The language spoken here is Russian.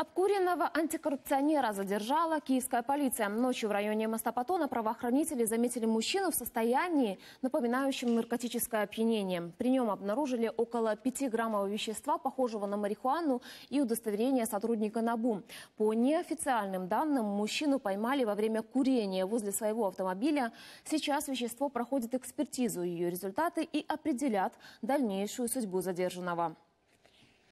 Обкуренного антикоррупционера задержала киевская полиция. Ночью в районе Мастопатона правоохранители заметили мужчину в состоянии, напоминающем наркотическое опьянение. При нем обнаружили около 5 граммов вещества, похожего на марихуану, и удостоверение сотрудника НАБУ. По неофициальным данным, мужчину поймали во время курения возле своего автомобиля. Сейчас вещество проходит экспертизу. Ее результаты и определят дальнейшую судьбу задержанного.